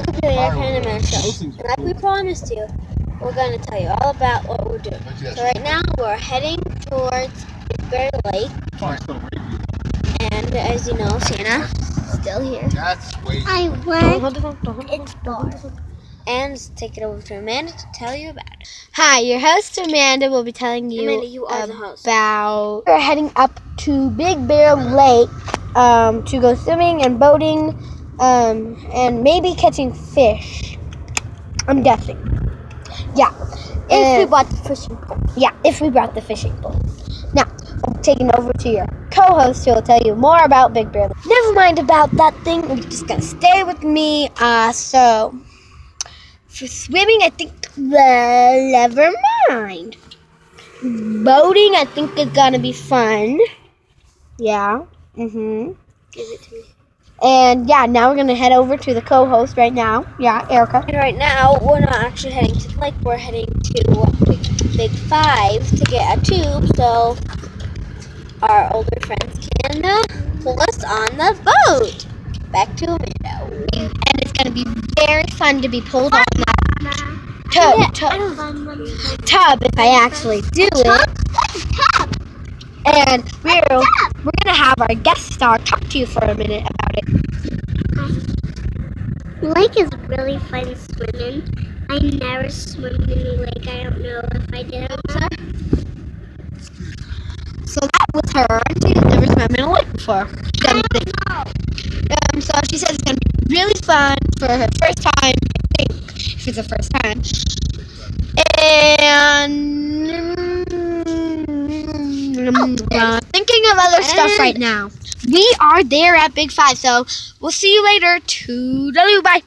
Welcome to the Erika and Amanda Show. And like we promised you, we're going to tell you all about what we're doing. So right now we're heading towards Big Bear Lake. And as you know, Santa still here. That's way. I Don't went hold it, don't hold And take it over to Amanda to tell you about it. Hi, your host Amanda will be telling you, Amanda, you are the host. about. We're heading up to Big Bear Lake um, to go swimming and boating um, and maybe catching fish. I'm guessing. Yeah. If we brought the fishing pole. yeah, if we brought the fishing pole. Now, I'm taking over to your co-host who will tell you more about Big Bear. Never mind about that thing. We're just gonna stay with me. Uh, so for swimming, I think well, never mind. Boating, I think is gonna be fun. Yeah. Mhm. Give it to me. And yeah, now we're gonna head over to the co-host right now. Yeah, Erika. And right now, we're not actually heading to the lake. We're heading to Big, Big Five to get a tube, so our older friends can uh, pull us on the boat back to Amanda. And it's gonna be very fun to be pulled on that tub, I tub, don't find one. tub if I actually do it. And we're we're gonna have our guest star talk to you for a minute about it. Lake is really fun swimming. I never swim in the lake. I don't know if I did. I'm sorry. So that was her. She has never swam in a lake before. She doesn't think. Um, so she says it's gonna be really fun for her first time. I think if it's her first time. And um, uh, thinking of other stuff right now. We are there at Big Five, so we'll see you later. Toodaloo, bye.